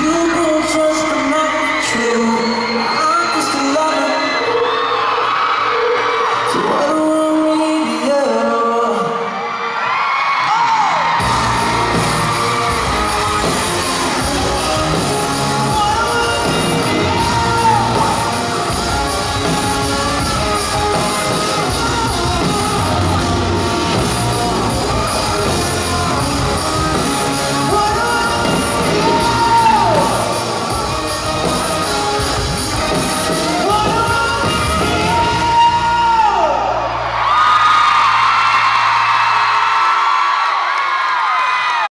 You go